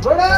What up?